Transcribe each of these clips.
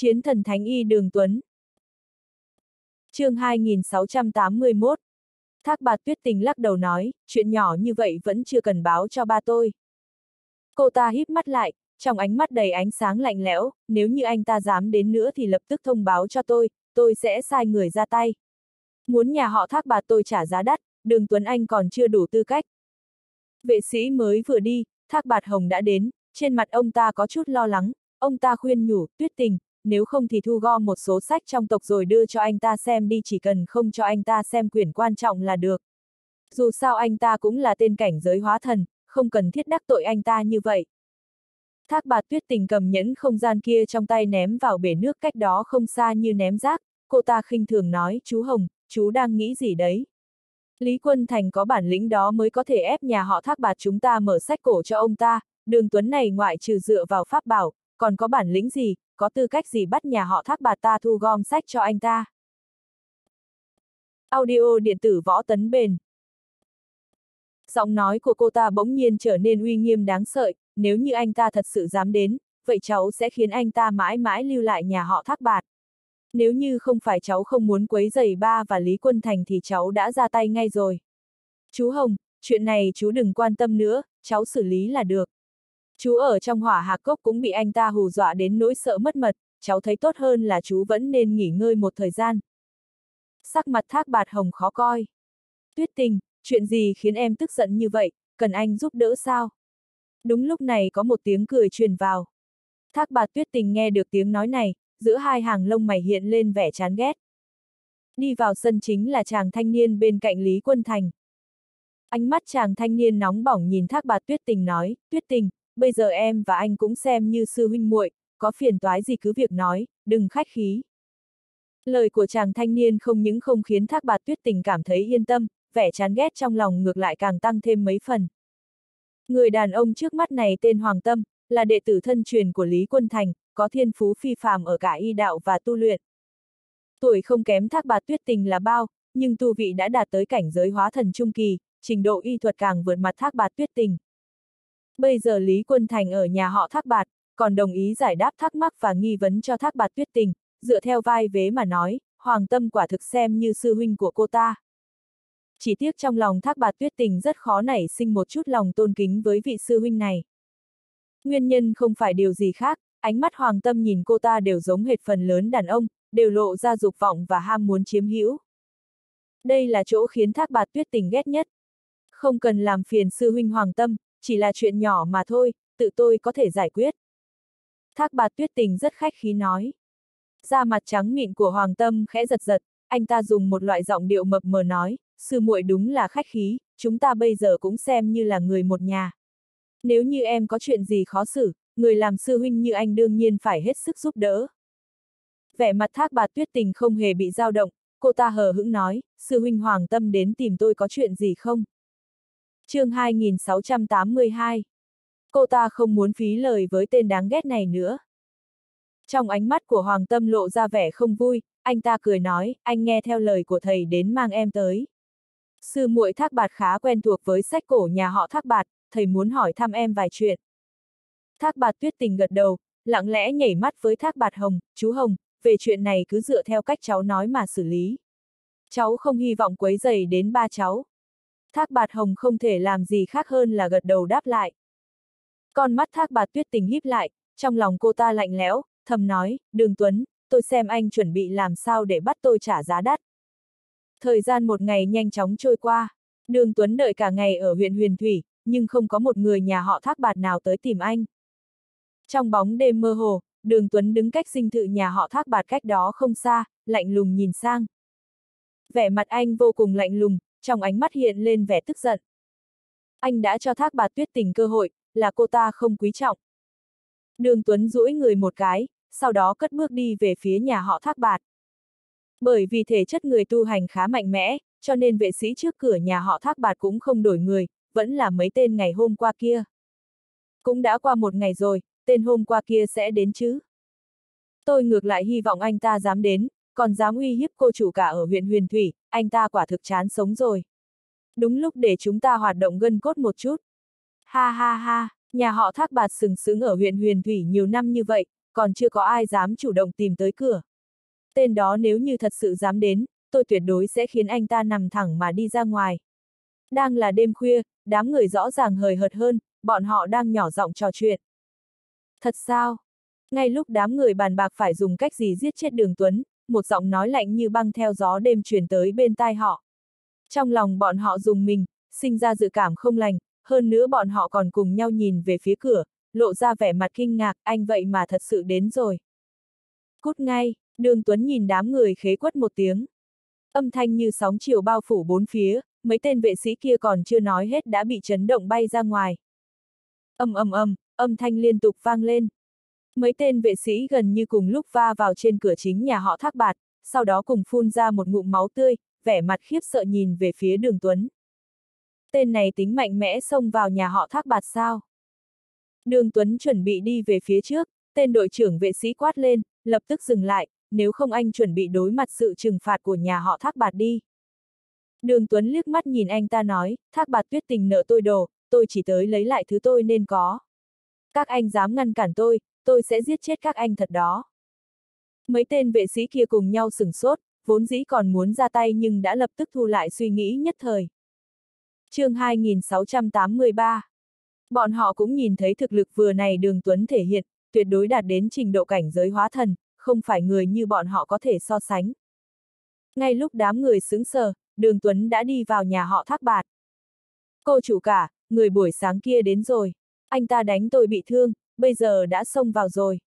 Chiến thần Thánh Y Đường Tuấn chương 2681 Thác bạt tuyết tình lắc đầu nói, chuyện nhỏ như vậy vẫn chưa cần báo cho ba tôi. Cô ta híp mắt lại, trong ánh mắt đầy ánh sáng lạnh lẽo, nếu như anh ta dám đến nữa thì lập tức thông báo cho tôi, tôi sẽ sai người ra tay. Muốn nhà họ thác bạt tôi trả giá đắt, đường Tuấn Anh còn chưa đủ tư cách. Vệ sĩ mới vừa đi, thác bạt hồng đã đến, trên mặt ông ta có chút lo lắng, ông ta khuyên nhủ, tuyết tình, nếu không thì thu gom một số sách trong tộc rồi đưa cho anh ta xem đi chỉ cần không cho anh ta xem quyển quan trọng là được. Dù sao anh ta cũng là tên cảnh giới hóa thần, không cần thiết đắc tội anh ta như vậy. Thác bạt tuyết tình cầm nhẫn không gian kia trong tay ném vào bể nước cách đó không xa như ném rác, cô ta khinh thường nói, chú Hồng, chú đang nghĩ gì đấy? Lý Quân Thành có bản lĩnh đó mới có thể ép nhà họ thác bạt chúng ta mở sách cổ cho ông ta, đường tuấn này ngoại trừ dựa vào pháp bảo, còn có bản lĩnh gì, có tư cách gì bắt nhà họ thác bà ta thu gom sách cho anh ta. Audio điện tử võ tấn bền. Giọng nói của cô ta bỗng nhiên trở nên uy nghiêm đáng sợ, nếu như anh ta thật sự dám đến, vậy cháu sẽ khiến anh ta mãi mãi lưu lại nhà họ thác bạt. Nếu như không phải cháu không muốn quấy giày ba và Lý Quân Thành thì cháu đã ra tay ngay rồi. Chú Hồng, chuyện này chú đừng quan tâm nữa, cháu xử lý là được. Chú ở trong hỏa hạc cốc cũng bị anh ta hù dọa đến nỗi sợ mất mật, cháu thấy tốt hơn là chú vẫn nên nghỉ ngơi một thời gian. Sắc mặt thác bạt hồng khó coi. Tuyết tình, chuyện gì khiến em tức giận như vậy, cần anh giúp đỡ sao? Đúng lúc này có một tiếng cười truyền vào. Thác bạt tuyết tình nghe được tiếng nói này, giữa hai hàng lông mày hiện lên vẻ chán ghét. Đi vào sân chính là chàng thanh niên bên cạnh Lý Quân Thành. Ánh mắt chàng thanh niên nóng bỏng nhìn thác bạt tuyết tình nói, tuyết tình, bây giờ em và anh cũng xem như sư huynh muội, có phiền toái gì cứ việc nói, đừng khách khí. Lời của chàng thanh niên không những không khiến thác bạt tuyết tình cảm thấy yên tâm, vẻ chán ghét trong lòng ngược lại càng tăng thêm mấy phần. Người đàn ông trước mắt này tên Hoàng Tâm, là đệ tử thân truyền của Lý Quân Thành, có thiên phú phi phàm ở cả y đạo và tu luyện. Tuổi không kém thác bạt tuyết tình là bao, nhưng tu vị đã đạt tới cảnh giới hóa thần trung kỳ, trình độ y thuật càng vượt mặt thác bạt tuyết tình. Bây giờ Lý Quân Thành ở nhà họ thác bạt, còn đồng ý giải đáp thắc mắc và nghi vấn cho thác bạt tuyết tình, dựa theo vai vế mà nói, Hoàng Tâm quả thực xem như sư huynh của cô ta. Chỉ tiếc trong lòng thác bạt tuyết tình rất khó nảy sinh một chút lòng tôn kính với vị sư huynh này. Nguyên nhân không phải điều gì khác, ánh mắt Hoàng Tâm nhìn cô ta đều giống hệt phần lớn đàn ông, đều lộ ra dục vọng và ham muốn chiếm hữu. Đây là chỗ khiến thác bạt tuyết tình ghét nhất. Không cần làm phiền sư huynh Hoàng Tâm, chỉ là chuyện nhỏ mà thôi, tự tôi có thể giải quyết. Thác bạt tuyết tình rất khách khí nói. Da mặt trắng mịn của Hoàng Tâm khẽ giật giật, anh ta dùng một loại giọng điệu mập mờ nói, sư muội đúng là khách khí, chúng ta bây giờ cũng xem như là người một nhà. Nếu như em có chuyện gì khó xử, người làm sư huynh như anh đương nhiên phải hết sức giúp đỡ. Vẻ mặt thác bạt tuyết tình không hề bị dao động, cô ta hờ hững nói, sư huynh Hoàng Tâm đến tìm tôi có chuyện gì không? Chương 2682 Cô ta không muốn phí lời với tên đáng ghét này nữa. Trong ánh mắt của Hoàng Tâm lộ ra vẻ không vui, anh ta cười nói, anh nghe theo lời của thầy đến mang em tới. Sư muội Thác Bạt khá quen thuộc với sách cổ nhà họ Thác Bạt, thầy muốn hỏi thăm em vài chuyện. Thác Bạt tuyết tình gật đầu, lặng lẽ nhảy mắt với Thác Bạt Hồng, chú Hồng, về chuyện này cứ dựa theo cách cháu nói mà xử lý. Cháu không hy vọng quấy dày đến ba cháu. Thác bạt hồng không thể làm gì khác hơn là gật đầu đáp lại. Con mắt thác bạt tuyết tình híp lại, trong lòng cô ta lạnh lẽo, thầm nói, đường Tuấn, tôi xem anh chuẩn bị làm sao để bắt tôi trả giá đắt. Thời gian một ngày nhanh chóng trôi qua, đường Tuấn đợi cả ngày ở huyện Huyền Thủy, nhưng không có một người nhà họ thác bạt nào tới tìm anh. Trong bóng đêm mơ hồ, đường Tuấn đứng cách sinh thự nhà họ thác bạt cách đó không xa, lạnh lùng nhìn sang. Vẻ mặt anh vô cùng lạnh lùng, trong ánh mắt hiện lên vẻ tức giận. Anh đã cho thác bà tuyết tình cơ hội, là cô ta không quý trọng. Đường Tuấn duỗi người một cái, sau đó cất bước đi về phía nhà họ thác bạt. Bởi vì thể chất người tu hành khá mạnh mẽ, cho nên vệ sĩ trước cửa nhà họ thác bạt cũng không đổi người, vẫn là mấy tên ngày hôm qua kia. Cũng đã qua một ngày rồi, tên hôm qua kia sẽ đến chứ. Tôi ngược lại hy vọng anh ta dám đến, còn dám uy hiếp cô chủ cả ở huyện Huyền Thủy, anh ta quả thực chán sống rồi. Đúng lúc để chúng ta hoạt động gân cốt một chút. Ha ha ha, nhà họ thác bạt sừng sững ở huyện Huyền Thủy nhiều năm như vậy, còn chưa có ai dám chủ động tìm tới cửa. Tên đó nếu như thật sự dám đến, tôi tuyệt đối sẽ khiến anh ta nằm thẳng mà đi ra ngoài. Đang là đêm khuya, đám người rõ ràng hời hợt hơn, bọn họ đang nhỏ giọng trò chuyện. Thật sao? Ngay lúc đám người bàn bạc phải dùng cách gì giết chết đường Tuấn, một giọng nói lạnh như băng theo gió đêm truyền tới bên tai họ. Trong lòng bọn họ dùng mình, sinh ra dự cảm không lành, hơn nữa bọn họ còn cùng nhau nhìn về phía cửa, lộ ra vẻ mặt kinh ngạc, anh vậy mà thật sự đến rồi. Cút ngay, đường Tuấn nhìn đám người khế quất một tiếng. Âm thanh như sóng chiều bao phủ bốn phía, mấy tên vệ sĩ kia còn chưa nói hết đã bị chấn động bay ra ngoài. Âm âm âm, âm thanh liên tục vang lên. Mấy tên vệ sĩ gần như cùng lúc va vào trên cửa chính nhà họ thác bạt, sau đó cùng phun ra một ngụm máu tươi, vẻ mặt khiếp sợ nhìn về phía đường Tuấn. Tên này tính mạnh mẽ xông vào nhà họ thác bạt sao? Đường Tuấn chuẩn bị đi về phía trước, tên đội trưởng vệ sĩ quát lên, lập tức dừng lại, nếu không anh chuẩn bị đối mặt sự trừng phạt của nhà họ thác bạt đi. Đường Tuấn liếc mắt nhìn anh ta nói, thác bạt tuyết tình nợ tôi đồ, tôi chỉ tới lấy lại thứ tôi nên có. Các anh dám ngăn cản tôi, tôi sẽ giết chết các anh thật đó. Mấy tên vệ sĩ kia cùng nhau sừng sốt, vốn dĩ còn muốn ra tay nhưng đã lập tức thu lại suy nghĩ nhất thời. chương 2683 Bọn họ cũng nhìn thấy thực lực vừa này đường Tuấn thể hiện, tuyệt đối đạt đến trình độ cảnh giới hóa thần, không phải người như bọn họ có thể so sánh. Ngay lúc đám người sững sờ, đường Tuấn đã đi vào nhà họ thác bạt. Cô chủ cả, người buổi sáng kia đến rồi. Anh ta đánh tôi bị thương, bây giờ đã xông vào rồi.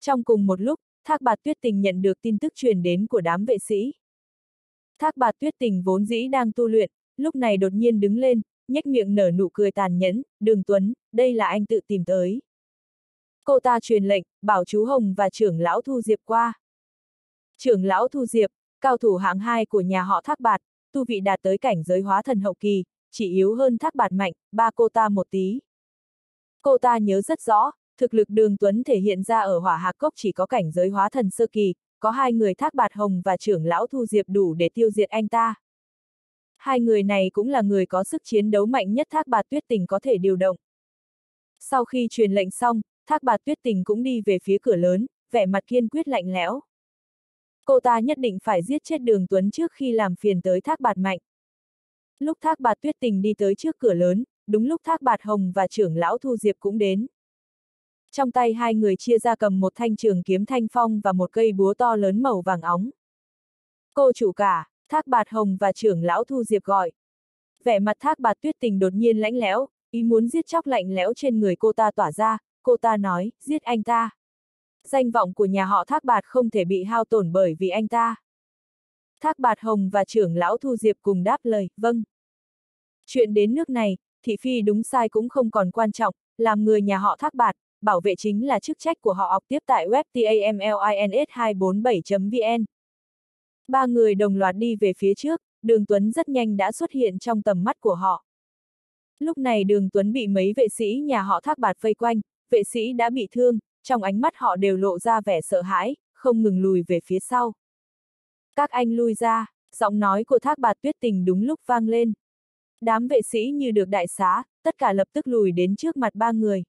Trong cùng một lúc, Thác Bạt Tuyết Tình nhận được tin tức truyền đến của đám vệ sĩ. Thác Bạt Tuyết Tình vốn dĩ đang tu luyện, lúc này đột nhiên đứng lên, nhếch miệng nở nụ cười tàn nhẫn, đường Tuấn, đây là anh tự tìm tới. Cô ta truyền lệnh, bảo chú Hồng và trưởng lão Thu Diệp qua. Trưởng lão Thu Diệp, cao thủ hạng hai của nhà họ Thác Bạt, tu vị đạt tới cảnh giới hóa thần hậu kỳ, chỉ yếu hơn Thác Bạt mạnh, ba cô ta một tí. Cô ta nhớ rất rõ, thực lực đường Tuấn thể hiện ra ở hỏa hạc cốc chỉ có cảnh giới hóa thần sơ kỳ, có hai người Thác Bạt Hồng và trưởng lão Thu Diệp đủ để tiêu diệt anh ta. Hai người này cũng là người có sức chiến đấu mạnh nhất Thác Bạt Tuyết Tình có thể điều động. Sau khi truyền lệnh xong, Thác Bạt Tuyết Tình cũng đi về phía cửa lớn, vẻ mặt kiên quyết lạnh lẽo. Cô ta nhất định phải giết chết đường Tuấn trước khi làm phiền tới Thác Bạt Mạnh. Lúc Thác Bạt Tuyết Tình đi tới trước cửa lớn, đúng lúc Thác Bạt Hồng và trưởng lão Thu Diệp cũng đến. Trong tay hai người chia ra cầm một thanh trường kiếm thanh phong và một cây búa to lớn màu vàng óng. Cô chủ cả, Thác Bạt Hồng và trưởng lão Thu Diệp gọi. Vẻ mặt Thác Bạt Tuyết Tình đột nhiên lãnh lẽo, ý muốn giết chóc lạnh lẽo trên người cô ta tỏa ra, cô ta nói, giết anh ta. Danh vọng của nhà họ Thác Bạt không thể bị hao tổn bởi vì anh ta. Thác Bạt Hồng và trưởng lão Thu Diệp cùng đáp lời, vâng. Chuyện đến nước này, thị phi đúng sai cũng không còn quan trọng, làm người nhà họ Thác Bạt, bảo vệ chính là chức trách của họ học tiếp tại web tamlins247.vn. Ba người đồng loạt đi về phía trước, đường Tuấn rất nhanh đã xuất hiện trong tầm mắt của họ. Lúc này đường Tuấn bị mấy vệ sĩ nhà họ thác bạt vây quanh, vệ sĩ đã bị thương, trong ánh mắt họ đều lộ ra vẻ sợ hãi, không ngừng lùi về phía sau. Các anh lui ra, giọng nói của thác bạt tuyết tình đúng lúc vang lên. Đám vệ sĩ như được đại xá, tất cả lập tức lùi đến trước mặt ba người.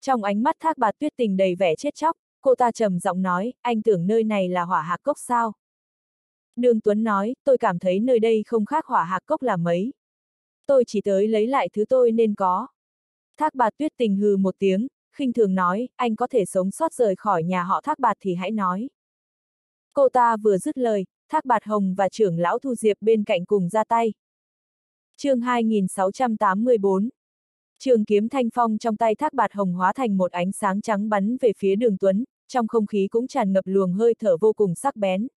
Trong ánh mắt thác bạt tuyết tình đầy vẻ chết chóc, cô ta trầm giọng nói, anh tưởng nơi này là hỏa hạc cốc sao? Đường Tuấn nói, tôi cảm thấy nơi đây không khác hỏa hạc cốc là mấy. Tôi chỉ tới lấy lại thứ tôi nên có. Thác bạt tuyết tình hừ một tiếng, khinh thường nói, anh có thể sống sót rời khỏi nhà họ thác bạt thì hãy nói. Cô ta vừa dứt lời, thác bạt hồng và trưởng lão thu diệp bên cạnh cùng ra tay chương 2684 Trường kiếm thanh phong trong tay thác bạt hồng hóa thành một ánh sáng trắng bắn về phía đường Tuấn, trong không khí cũng tràn ngập luồng hơi thở vô cùng sắc bén.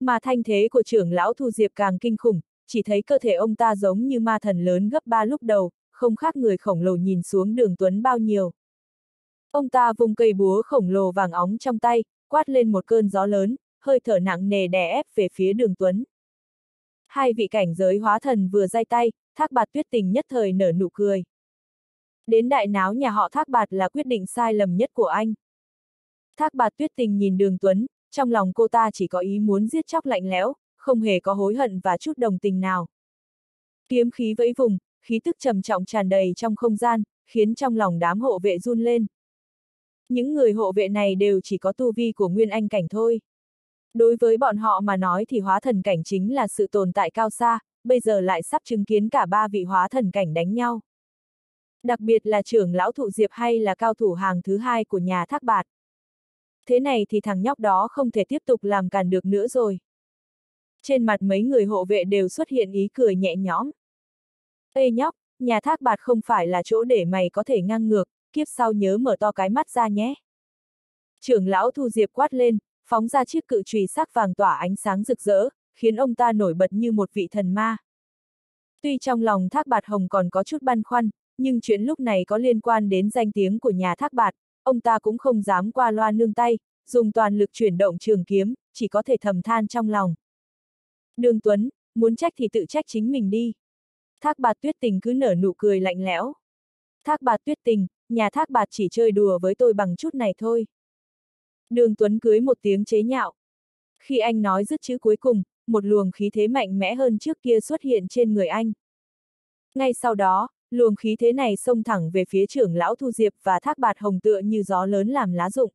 Mà thanh thế của trưởng lão Thu Diệp càng kinh khủng, chỉ thấy cơ thể ông ta giống như ma thần lớn gấp ba lúc đầu, không khác người khổng lồ nhìn xuống đường Tuấn bao nhiêu. Ông ta vùng cây búa khổng lồ vàng óng trong tay, quát lên một cơn gió lớn, hơi thở nặng nề đè ép về phía đường Tuấn. Hai vị cảnh giới hóa thần vừa dây tay, thác bạt tuyết tình nhất thời nở nụ cười. Đến đại náo nhà họ thác bạt là quyết định sai lầm nhất của anh. Thác bạt tuyết tình nhìn đường Tuấn, trong lòng cô ta chỉ có ý muốn giết chóc lạnh lẽo, không hề có hối hận và chút đồng tình nào. Kiếm khí vẫy vùng, khí tức trầm trọng tràn đầy trong không gian, khiến trong lòng đám hộ vệ run lên. Những người hộ vệ này đều chỉ có tu vi của nguyên anh cảnh thôi. Đối với bọn họ mà nói thì hóa thần cảnh chính là sự tồn tại cao xa, bây giờ lại sắp chứng kiến cả ba vị hóa thần cảnh đánh nhau. Đặc biệt là trưởng lão thụ diệp hay là cao thủ hàng thứ hai của nhà thác bạt. Thế này thì thằng nhóc đó không thể tiếp tục làm càn được nữa rồi. Trên mặt mấy người hộ vệ đều xuất hiện ý cười nhẹ nhõm. Ê nhóc, nhà thác bạt không phải là chỗ để mày có thể ngang ngược, kiếp sau nhớ mở to cái mắt ra nhé. Trưởng lão thu diệp quát lên, phóng ra chiếc cự trùy sắc vàng tỏa ánh sáng rực rỡ, khiến ông ta nổi bật như một vị thần ma. Tuy trong lòng thác bạt hồng còn có chút băn khoăn, nhưng chuyện lúc này có liên quan đến danh tiếng của nhà thác bạt, ông ta cũng không dám qua loa nương tay, dùng toàn lực chuyển động trường kiếm, chỉ có thể thầm than trong lòng. Đường Tuấn, muốn trách thì tự trách chính mình đi. Thác bạt tuyết tình cứ nở nụ cười lạnh lẽo. Thác bạt tuyết tình, nhà thác bạt chỉ chơi đùa với tôi bằng chút này thôi. Đường Tuấn cưới một tiếng chế nhạo. Khi anh nói dứt chữ cuối cùng, một luồng khí thế mạnh mẽ hơn trước kia xuất hiện trên người anh. Ngay sau đó, luồng khí thế này xông thẳng về phía trưởng lão Thu Diệp và thác bạt hồng tựa như gió lớn làm lá rụng.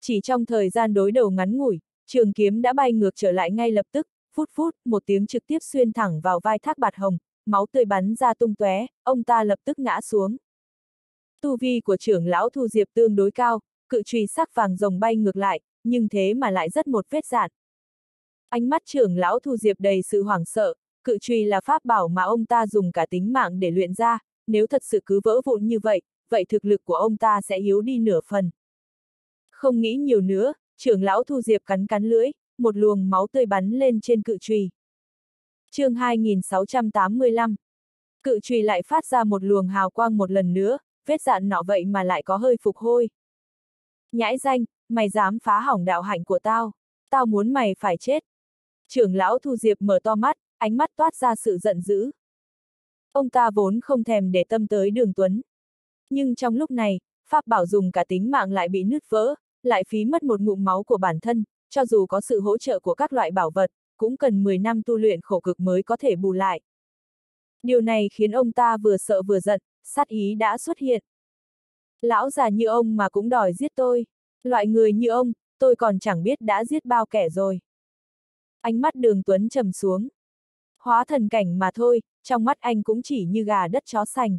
Chỉ trong thời gian đối đầu ngắn ngủi, trường kiếm đã bay ngược trở lại ngay lập tức, phút phút, một tiếng trực tiếp xuyên thẳng vào vai thác bạt hồng, máu tươi bắn ra tung tóe, ông ta lập tức ngã xuống. Tu vi của trưởng lão Thu Diệp tương đối cao, cự trùy sắc vàng rồng bay ngược lại, nhưng thế mà lại rất một vết dạn. Ánh mắt trưởng lão Thu Diệp đầy sự hoảng sợ, cự trùy là pháp bảo mà ông ta dùng cả tính mạng để luyện ra, nếu thật sự cứ vỡ vụn như vậy, vậy thực lực của ông ta sẽ yếu đi nửa phần. Không nghĩ nhiều nữa, trưởng lão Thu Diệp cắn cắn lưỡi, một luồng máu tươi bắn lên trên cự trùy. chương 2685 Cự trùy lại phát ra một luồng hào quang một lần nữa, vết dạn nọ vậy mà lại có hơi phục hôi. Nhãi danh, mày dám phá hỏng đạo hạnh của tao, tao muốn mày phải chết. Trưởng lão Thu Diệp mở to mắt, ánh mắt toát ra sự giận dữ. Ông ta vốn không thèm để tâm tới đường Tuấn. Nhưng trong lúc này, Pháp bảo dùng cả tính mạng lại bị nứt vỡ, lại phí mất một ngụm máu của bản thân, cho dù có sự hỗ trợ của các loại bảo vật, cũng cần 10 năm tu luyện khổ cực mới có thể bù lại. Điều này khiến ông ta vừa sợ vừa giận, sát ý đã xuất hiện. Lão già như ông mà cũng đòi giết tôi. Loại người như ông, tôi còn chẳng biết đã giết bao kẻ rồi. Ánh mắt đường Tuấn trầm xuống. Hóa thần cảnh mà thôi, trong mắt anh cũng chỉ như gà đất chó sành.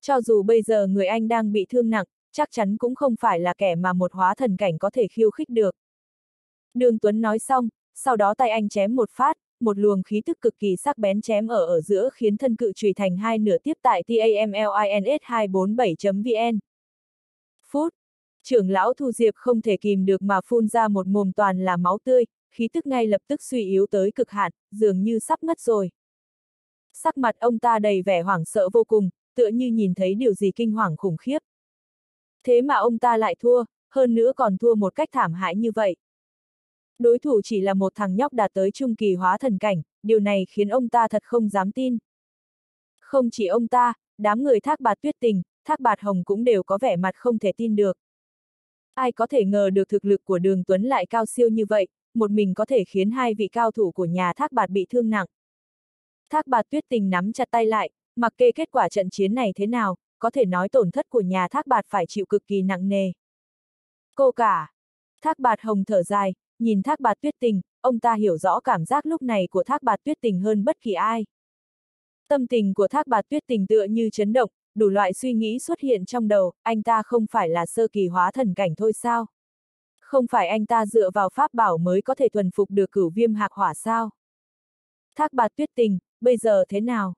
Cho dù bây giờ người anh đang bị thương nặng, chắc chắn cũng không phải là kẻ mà một hóa thần cảnh có thể khiêu khích được. Đường Tuấn nói xong, sau đó tay anh chém một phát, một luồng khí tức cực kỳ sắc bén chém ở ở giữa khiến thân cự trùy thành hai nửa tiếp tại TAMLINS247.vn. Phút. Trưởng lão Thu Diệp không thể kìm được mà phun ra một mồm toàn là máu tươi, khí tức ngay lập tức suy yếu tới cực hạn, dường như sắp ngất rồi. Sắc mặt ông ta đầy vẻ hoảng sợ vô cùng, tựa như nhìn thấy điều gì kinh hoàng khủng khiếp. Thế mà ông ta lại thua, hơn nữa còn thua một cách thảm hại như vậy. Đối thủ chỉ là một thằng nhóc đạt tới trung kỳ hóa thần cảnh, điều này khiến ông ta thật không dám tin. Không chỉ ông ta, đám người thác bạt tuyết tình, thác bạt hồng cũng đều có vẻ mặt không thể tin được. Ai có thể ngờ được thực lực của đường Tuấn lại cao siêu như vậy, một mình có thể khiến hai vị cao thủ của nhà thác bạt bị thương nặng. Thác bạt tuyết tình nắm chặt tay lại, mặc kệ kết quả trận chiến này thế nào, có thể nói tổn thất của nhà thác bạt phải chịu cực kỳ nặng nề. Cô cả. Thác bạt hồng thở dài, nhìn thác bạt tuyết tình, ông ta hiểu rõ cảm giác lúc này của thác bạt tuyết tình hơn bất kỳ ai. Tâm tình của thác bạt tuyết tình tựa như chấn động, đủ loại suy nghĩ xuất hiện trong đầu, anh ta không phải là sơ kỳ hóa thần cảnh thôi sao? Không phải anh ta dựa vào pháp bảo mới có thể thuần phục được cửu viêm hạc hỏa sao? Thác bạt tuyết tình, bây giờ thế nào?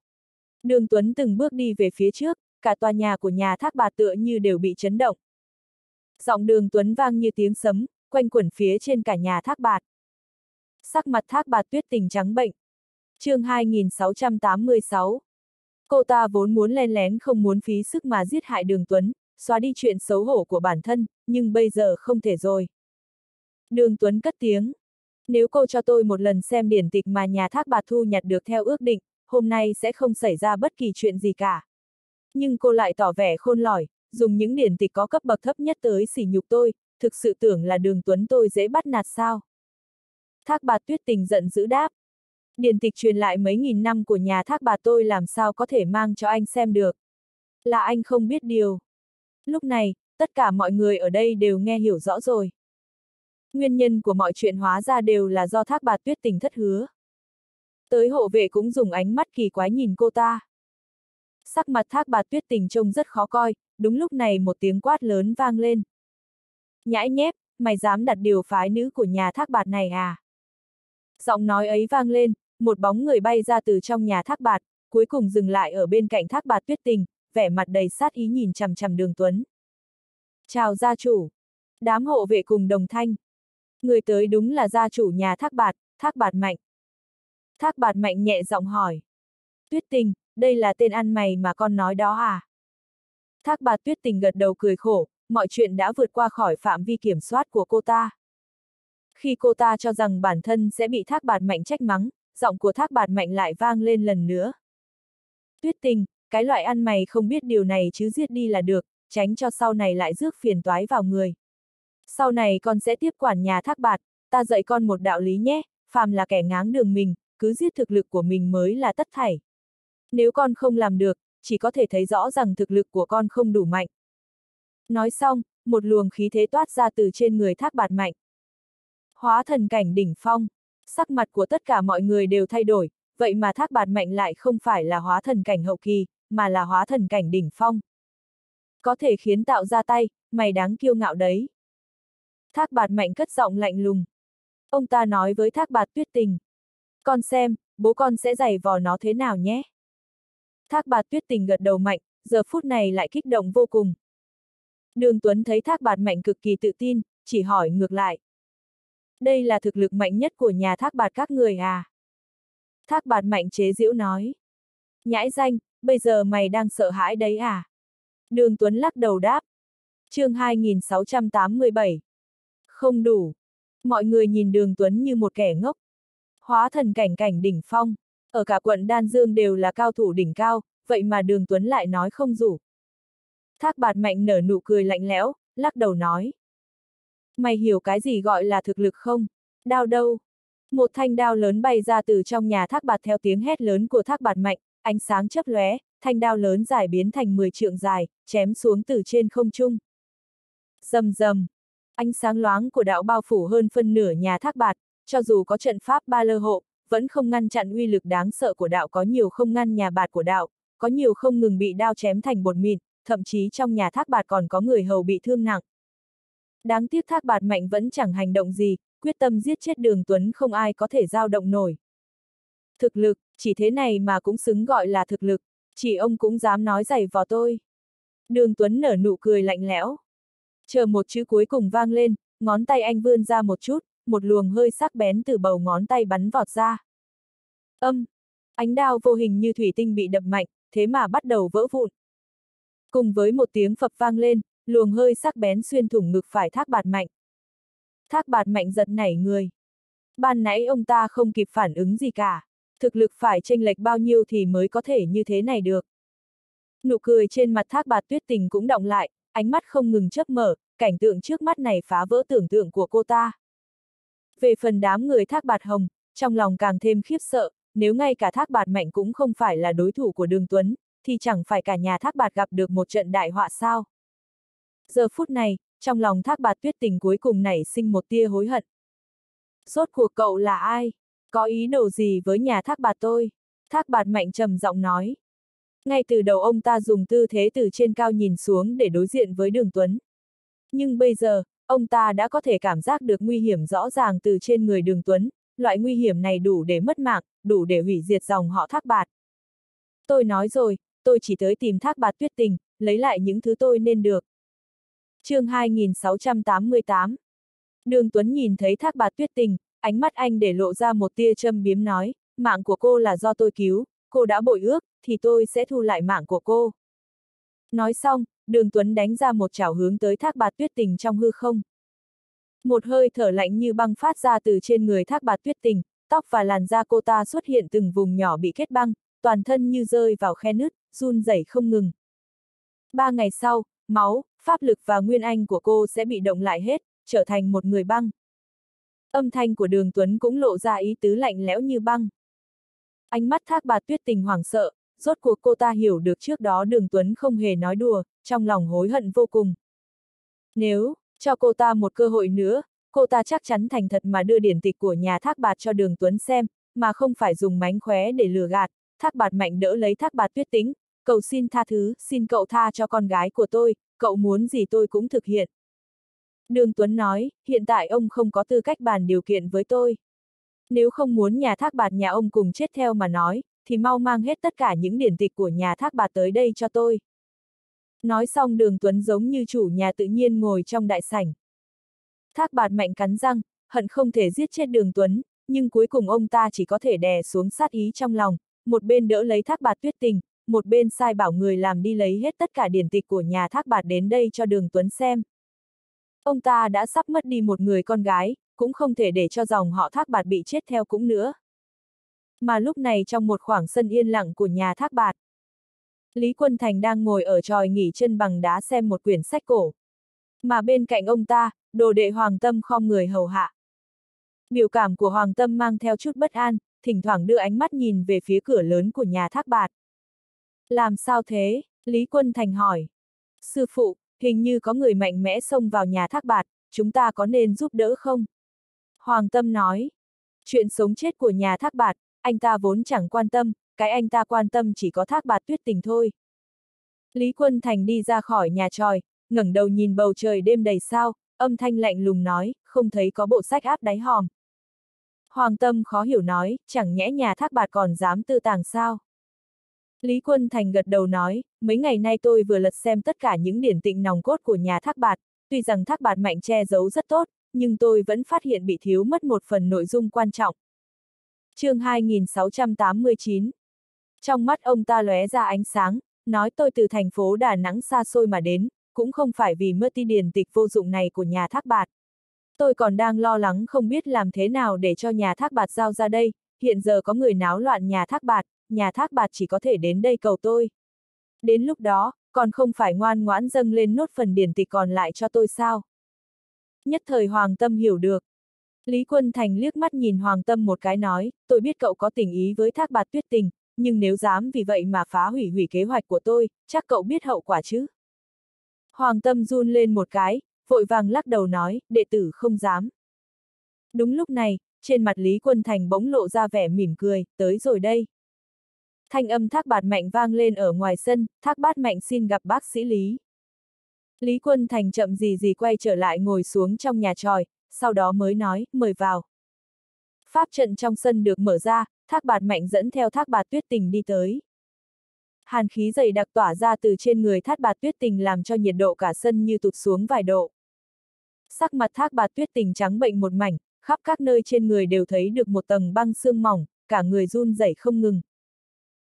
Đường Tuấn từng bước đi về phía trước, cả tòa nhà của nhà thác bạt tựa như đều bị chấn động. Giọng đường Tuấn vang như tiếng sấm, quanh quẩn phía trên cả nhà thác bạt. Sắc mặt thác bạt tuyết tình trắng bệnh. chương 2686 Cô ta vốn muốn len lén không muốn phí sức mà giết hại đường Tuấn, xóa đi chuyện xấu hổ của bản thân, nhưng bây giờ không thể rồi. Đường Tuấn cất tiếng. Nếu cô cho tôi một lần xem điển tịch mà nhà thác bạt thu nhặt được theo ước định, hôm nay sẽ không xảy ra bất kỳ chuyện gì cả. Nhưng cô lại tỏ vẻ khôn lỏi, dùng những điển tịch có cấp bậc thấp nhất tới sỉ nhục tôi, thực sự tưởng là đường tuấn tôi dễ bắt nạt sao. Thác bà tuyết tình giận dữ đáp. Điển tịch truyền lại mấy nghìn năm của nhà thác bà tôi làm sao có thể mang cho anh xem được. Là anh không biết điều. Lúc này, tất cả mọi người ở đây đều nghe hiểu rõ rồi. Nguyên nhân của mọi chuyện hóa ra đều là do thác bà tuyết tình thất hứa. Tới hộ vệ cũng dùng ánh mắt kỳ quái nhìn cô ta. Sắc mặt thác bà tuyết tình trông rất khó coi, đúng lúc này một tiếng quát lớn vang lên. Nhãi nhép, mày dám đặt điều phái nữ của nhà thác bạt này à? Giọng nói ấy vang lên, một bóng người bay ra từ trong nhà thác bạt, cuối cùng dừng lại ở bên cạnh thác bạt tuyết tình, vẻ mặt đầy sát ý nhìn chằm chằm đường Tuấn. Chào gia chủ. Đám hộ vệ cùng đồng thanh. Người tới đúng là gia chủ nhà thác bạt, thác bạt mạnh. Thác bạt mạnh nhẹ giọng hỏi. Tuyết tình, đây là tên ăn mày mà con nói đó à? Thác bạt tuyết tình gật đầu cười khổ, mọi chuyện đã vượt qua khỏi phạm vi kiểm soát của cô ta. Khi cô ta cho rằng bản thân sẽ bị thác bạt mạnh trách mắng, giọng của thác bạt mạnh lại vang lên lần nữa. Tuyết tình, cái loại ăn mày không biết điều này chứ giết đi là được, tránh cho sau này lại rước phiền toái vào người. Sau này con sẽ tiếp quản nhà thác bạt, ta dạy con một đạo lý nhé, phàm là kẻ ngáng đường mình, cứ giết thực lực của mình mới là tất thảy. Nếu con không làm được, chỉ có thể thấy rõ rằng thực lực của con không đủ mạnh. Nói xong, một luồng khí thế toát ra từ trên người thác bạt mạnh. Hóa thần cảnh đỉnh phong, sắc mặt của tất cả mọi người đều thay đổi, vậy mà thác bạt mạnh lại không phải là hóa thần cảnh hậu kỳ, mà là hóa thần cảnh đỉnh phong. Có thể khiến tạo ra tay, mày đáng kiêu ngạo đấy. Thác bạt mạnh cất giọng lạnh lùng. Ông ta nói với thác bạt tuyết tình. Con xem, bố con sẽ giày vò nó thế nào nhé. Thác bạt tuyết tình gật đầu mạnh, giờ phút này lại kích động vô cùng. Đường Tuấn thấy thác bạt mạnh cực kỳ tự tin, chỉ hỏi ngược lại. Đây là thực lực mạnh nhất của nhà thác bạt các người à? Thác bạt mạnh chế giễu nói. Nhãi danh, bây giờ mày đang sợ hãi đấy à? Đường Tuấn lắc đầu đáp. chương 2687. Không đủ. Mọi người nhìn đường Tuấn như một kẻ ngốc. Hóa thần cảnh cảnh đỉnh phong. Ở cả quận Đan Dương đều là cao thủ đỉnh cao, vậy mà đường Tuấn lại nói không rủ. Thác bạt mạnh nở nụ cười lạnh lẽo, lắc đầu nói. Mày hiểu cái gì gọi là thực lực không? Đao đâu? Một thanh đao lớn bay ra từ trong nhà thác bạt theo tiếng hét lớn của thác bạt mạnh, ánh sáng chớp lóe, thanh đao lớn dài biến thành 10 trượng dài, chém xuống từ trên không trung. Dầm dầm, ánh sáng loáng của đạo bao phủ hơn phân nửa nhà thác bạt, cho dù có trận pháp ba lơ hộ, vẫn không ngăn chặn uy lực đáng sợ của đạo có nhiều không ngăn nhà bạt của đạo, có nhiều không ngừng bị đao chém thành bột mịn, thậm chí trong nhà thác bạt còn có người hầu bị thương nặng. Đáng tiếc thác bạt mạnh vẫn chẳng hành động gì, quyết tâm giết chết đường Tuấn không ai có thể giao động nổi. Thực lực, chỉ thế này mà cũng xứng gọi là thực lực, chỉ ông cũng dám nói dày vào tôi. Đường Tuấn nở nụ cười lạnh lẽo. Chờ một chữ cuối cùng vang lên, ngón tay anh vươn ra một chút, một luồng hơi sắc bén từ bầu ngón tay bắn vọt ra. Âm! Ánh đao vô hình như thủy tinh bị đập mạnh, thế mà bắt đầu vỡ vụn. Cùng với một tiếng phập vang lên, luồng hơi sắc bén xuyên thủng ngực phải thác bạt mạnh. Thác bạt mạnh giật nảy người. Ban nãy ông ta không kịp phản ứng gì cả. Thực lực phải tranh lệch bao nhiêu thì mới có thể như thế này được. Nụ cười trên mặt thác bạt tuyết tình cũng động lại, ánh mắt không ngừng chớp mở, cảnh tượng trước mắt này phá vỡ tưởng tượng của cô ta. Về phần đám người thác bạt hồng, trong lòng càng thêm khiếp sợ, nếu ngay cả thác bạt mạnh cũng không phải là đối thủ của đường Tuấn, thì chẳng phải cả nhà thác bạt gặp được một trận đại họa sao. Giờ phút này, trong lòng thác bạt tuyết tình cuối cùng nảy sinh một tia hối hận. Rốt cuộc cậu là ai? Có ý đồ gì với nhà thác bạt tôi? Thác bạt mạnh trầm giọng nói. Ngay từ đầu ông ta dùng tư thế từ trên cao nhìn xuống để đối diện với đường Tuấn. Nhưng bây giờ, ông ta đã có thể cảm giác được nguy hiểm rõ ràng từ trên người đường Tuấn, loại nguy hiểm này đủ để mất mạng, đủ để hủy diệt dòng họ thác bạt. Tôi nói rồi, tôi chỉ tới tìm thác bạt tuyết tình, lấy lại những thứ tôi nên được. chương 2688 Đường Tuấn nhìn thấy thác bạt tuyết tình, ánh mắt anh để lộ ra một tia châm biếm nói, mạng của cô là do tôi cứu, cô đã bội ước, thì tôi sẽ thu lại mạng của cô. Nói xong, đường Tuấn đánh ra một chảo hướng tới thác bạt tuyết tình trong hư không. Một hơi thở lạnh như băng phát ra từ trên người thác bạt tuyết tình, tóc và làn da cô ta xuất hiện từng vùng nhỏ bị kết băng, toàn thân như rơi vào khe nứt, run rẩy không ngừng. Ba ngày sau, máu, pháp lực và nguyên anh của cô sẽ bị động lại hết, trở thành một người băng. Âm thanh của đường Tuấn cũng lộ ra ý tứ lạnh lẽo như băng. Ánh mắt thác bà tuyết tình hoảng sợ, rốt cuộc cô ta hiểu được trước đó đường Tuấn không hề nói đùa, trong lòng hối hận vô cùng. Nếu, cho cô ta một cơ hội nữa, cô ta chắc chắn thành thật mà đưa điển tịch của nhà thác bạt cho đường Tuấn xem, mà không phải dùng mánh khóe để lừa gạt. Thác bạt mạnh đỡ lấy thác bạt tuyết tính, cầu xin tha thứ, xin cậu tha cho con gái của tôi, cậu muốn gì tôi cũng thực hiện. Đường Tuấn nói, hiện tại ông không có tư cách bàn điều kiện với tôi. Nếu không muốn nhà thác bạt nhà ông cùng chết theo mà nói, thì mau mang hết tất cả những điển tịch của nhà thác bạt tới đây cho tôi. Nói xong đường Tuấn giống như chủ nhà tự nhiên ngồi trong đại sảnh. Thác bạt mạnh cắn răng, hận không thể giết chết đường Tuấn, nhưng cuối cùng ông ta chỉ có thể đè xuống sát ý trong lòng, một bên đỡ lấy thác bạt tuyết tình, một bên sai bảo người làm đi lấy hết tất cả điển tịch của nhà thác bạt đến đây cho đường Tuấn xem. Ông ta đã sắp mất đi một người con gái, cũng không thể để cho dòng họ thác bạt bị chết theo cũng nữa. Mà lúc này trong một khoảng sân yên lặng của nhà thác bạt, Lý Quân Thành đang ngồi ở tròi nghỉ chân bằng đá xem một quyển sách cổ. Mà bên cạnh ông ta, đồ đệ Hoàng Tâm khom người hầu hạ. Biểu cảm của Hoàng Tâm mang theo chút bất an, thỉnh thoảng đưa ánh mắt nhìn về phía cửa lớn của nhà thác bạt. Làm sao thế? Lý Quân Thành hỏi. Sư phụ, hình như có người mạnh mẽ xông vào nhà thác bạt, chúng ta có nên giúp đỡ không? Hoàng Tâm nói. Chuyện sống chết của nhà thác bạt, anh ta vốn chẳng quan tâm, cái anh ta quan tâm chỉ có thác bạt tuyết tình thôi. Lý Quân Thành đi ra khỏi nhà tròi, ngẩng đầu nhìn bầu trời đêm đầy sao, âm thanh lạnh lùng nói, không thấy có bộ sách áp đáy hòm. Hoàng Tâm khó hiểu nói, chẳng nhẽ nhà thác bạt còn dám tư tàng sao? Lý Quân Thành gật đầu nói, mấy ngày nay tôi vừa lật xem tất cả những điển tịnh nòng cốt của nhà thác bạt, tuy rằng thác bạt mạnh che giấu rất tốt, nhưng tôi vẫn phát hiện bị thiếu mất một phần nội dung quan trọng. chương 2689 Trong mắt ông ta lóe ra ánh sáng, nói tôi từ thành phố Đà Nẵng xa xôi mà đến, cũng không phải vì mơ ti điển tịch vô dụng này của nhà thác bạt. Tôi còn đang lo lắng không biết làm thế nào để cho nhà thác bạt giao ra đây, hiện giờ có người náo loạn nhà thác bạt, nhà thác bạt chỉ có thể đến đây cầu tôi. Đến lúc đó, còn không phải ngoan ngoãn dâng lên nốt phần điển tịch còn lại cho tôi sao? Nhất thời Hoàng Tâm hiểu được. Lý Quân Thành liếc mắt nhìn Hoàng Tâm một cái nói, tôi biết cậu có tình ý với thác bạt tuyết tình, nhưng nếu dám vì vậy mà phá hủy hủy kế hoạch của tôi, chắc cậu biết hậu quả chứ? Hoàng Tâm run lên một cái, vội vàng lắc đầu nói, đệ tử không dám. Đúng lúc này, trên mặt Lý Quân Thành bỗng lộ ra vẻ mỉm cười, tới rồi đây. Thanh âm thác bạt mạnh vang lên ở ngoài sân, thác bát mạnh xin gặp bác sĩ Lý. Lý Quân Thành chậm gì gì quay trở lại ngồi xuống trong nhà tròi, sau đó mới nói, mời vào. Pháp trận trong sân được mở ra, thác bạt mạnh dẫn theo thác bạt tuyết tình đi tới. Hàn khí dày đặc tỏa ra từ trên người thác bạt tuyết tình làm cho nhiệt độ cả sân như tụt xuống vài độ. Sắc mặt thác bạt tuyết tình trắng bệnh một mảnh, khắp các nơi trên người đều thấy được một tầng băng xương mỏng, cả người run rẩy không ngừng.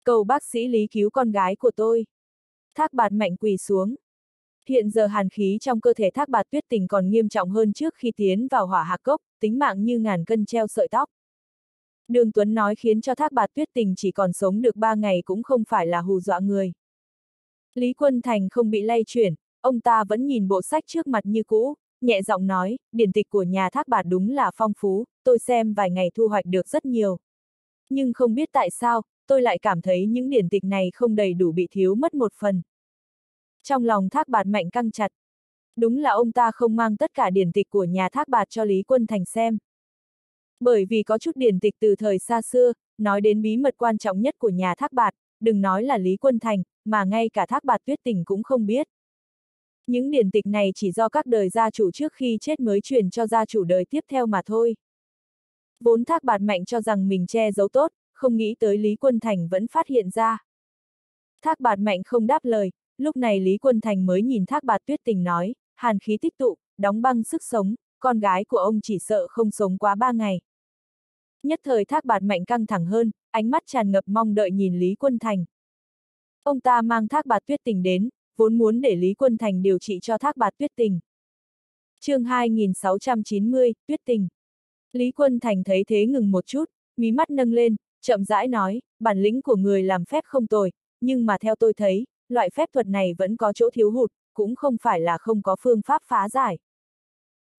Cầu bác sĩ lý cứu con gái của tôi. Thác bạt mạnh quỳ xuống. Hiện giờ hàn khí trong cơ thể thác bạt tuyết tình còn nghiêm trọng hơn trước khi tiến vào hỏa hạc cốc, tính mạng như ngàn cân treo sợi tóc. Đường Tuấn nói khiến cho thác bạt tuyết tình chỉ còn sống được ba ngày cũng không phải là hù dọa người. Lý Quân Thành không bị lay chuyển, ông ta vẫn nhìn bộ sách trước mặt như cũ, nhẹ giọng nói, điển tịch của nhà thác bạt đúng là phong phú, tôi xem vài ngày thu hoạch được rất nhiều. Nhưng không biết tại sao, tôi lại cảm thấy những điển tịch này không đầy đủ bị thiếu mất một phần. Trong lòng thác bạt mạnh căng chặt. Đúng là ông ta không mang tất cả điển tịch của nhà thác bạt cho Lý Quân Thành xem. Bởi vì có chút điển tịch từ thời xa xưa, nói đến bí mật quan trọng nhất của nhà thác bạt, đừng nói là Lý Quân Thành, mà ngay cả thác bạt tuyết tình cũng không biết. Những điển tịch này chỉ do các đời gia chủ trước khi chết mới truyền cho gia chủ đời tiếp theo mà thôi. Vốn thác bạt mạnh cho rằng mình che giấu tốt, không nghĩ tới Lý Quân Thành vẫn phát hiện ra. Thác bạt mạnh không đáp lời, lúc này Lý Quân Thành mới nhìn thác bạt tuyết tình nói, hàn khí tích tụ, đóng băng sức sống, con gái của ông chỉ sợ không sống quá ba ngày. Nhất thời thác bạt mạnh căng thẳng hơn, ánh mắt tràn ngập mong đợi nhìn Lý Quân Thành. Ông ta mang thác bạt tuyết tình đến, vốn muốn để Lý Quân Thành điều trị cho thác bạt tuyết tình. chương 2690, tuyết tình. Lý Quân Thành thấy thế ngừng một chút, mí mắt nâng lên, chậm rãi nói, bản lĩnh của người làm phép không tồi, nhưng mà theo tôi thấy, loại phép thuật này vẫn có chỗ thiếu hụt, cũng không phải là không có phương pháp phá giải.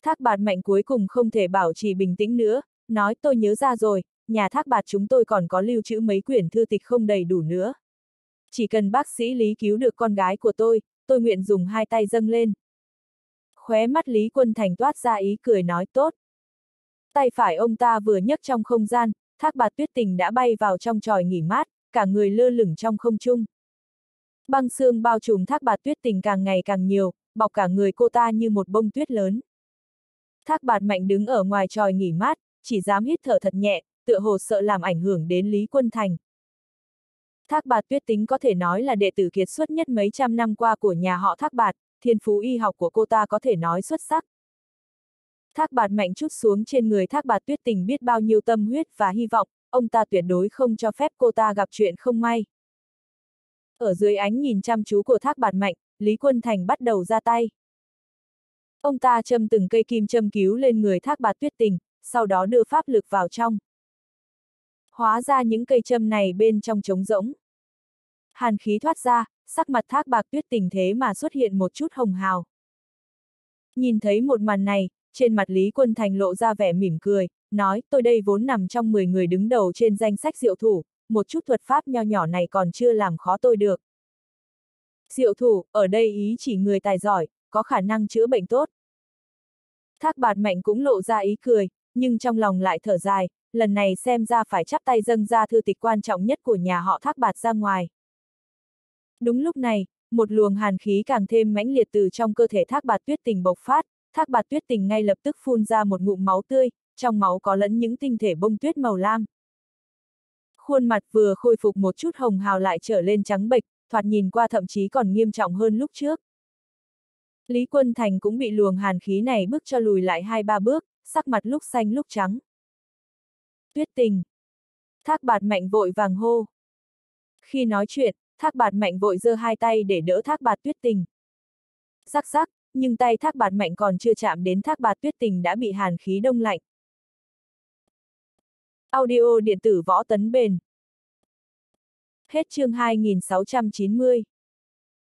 Thác bạt mạnh cuối cùng không thể bảo trì bình tĩnh nữa, nói tôi nhớ ra rồi, nhà thác bạt chúng tôi còn có lưu trữ mấy quyển thư tịch không đầy đủ nữa. Chỉ cần bác sĩ lý cứu được con gái của tôi, tôi nguyện dùng hai tay dâng lên. Khóe mắt Lý Quân Thành toát ra ý cười nói tốt. Tay phải ông ta vừa nhấc trong không gian, thác bạt tuyết tình đã bay vào trong tròi nghỉ mát, cả người lơ lửng trong không trung. Băng xương bao trùm thác bạt tuyết tình càng ngày càng nhiều, bọc cả người cô ta như một bông tuyết lớn. Thác bạt mạnh đứng ở ngoài tròi nghỉ mát, chỉ dám hít thở thật nhẹ, tựa hồ sợ làm ảnh hưởng đến Lý Quân Thành. Thác bạt tuyết tính có thể nói là đệ tử kiệt xuất nhất mấy trăm năm qua của nhà họ thác bạt, thiên phú y học của cô ta có thể nói xuất sắc. Thác bạt mạnh chút xuống trên người thác bạt tuyết tình biết bao nhiêu tâm huyết và hy vọng, ông ta tuyệt đối không cho phép cô ta gặp chuyện không may. Ở dưới ánh nhìn chăm chú của thác bạt mạnh, Lý Quân Thành bắt đầu ra tay. Ông ta châm từng cây kim châm cứu lên người thác bạt tuyết tình, sau đó đưa pháp lực vào trong. Hóa ra những cây châm này bên trong trống rỗng. Hàn khí thoát ra, sắc mặt thác bạc tuyết tình thế mà xuất hiện một chút hồng hào. Nhìn thấy một màn này, trên mặt Lý Quân Thành lộ ra vẻ mỉm cười, nói tôi đây vốn nằm trong 10 người đứng đầu trên danh sách diệu thủ, một chút thuật pháp nho nhỏ này còn chưa làm khó tôi được. Diệu thủ, ở đây ý chỉ người tài giỏi, có khả năng chữa bệnh tốt. Thác bạt mạnh cũng lộ ra ý cười, nhưng trong lòng lại thở dài, lần này xem ra phải chắp tay dâng ra thư tịch quan trọng nhất của nhà họ thác bạt ra ngoài. Đúng lúc này, một luồng hàn khí càng thêm mãnh liệt từ trong cơ thể thác bạt tuyết tình bộc phát, thác bạt tuyết tình ngay lập tức phun ra một ngụm máu tươi, trong máu có lẫn những tinh thể bông tuyết màu lam. Khuôn mặt vừa khôi phục một chút hồng hào lại trở lên trắng bệch, thoạt nhìn qua thậm chí còn nghiêm trọng hơn lúc trước. Lý Quân Thành cũng bị luồng hàn khí này bước cho lùi lại hai ba bước, sắc mặt lúc xanh lúc trắng. Tuyết tình. Thác bạt mạnh vội vàng hô. Khi nói chuyện, thác bạt mạnh vội giơ hai tay để đỡ thác bạt tuyết tình. Sắc sắc, nhưng tay thác bạt mạnh còn chưa chạm đến thác bạt tuyết tình đã bị hàn khí đông lạnh. Audio điện tử võ tấn bền. Hết chương 2690